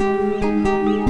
Música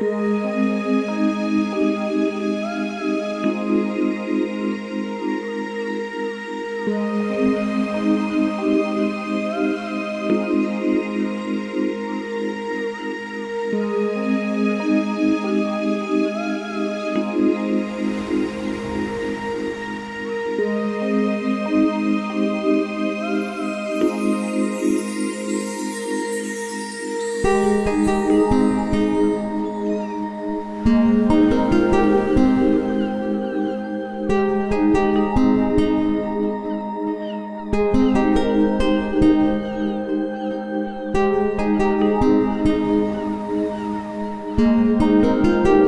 Música Música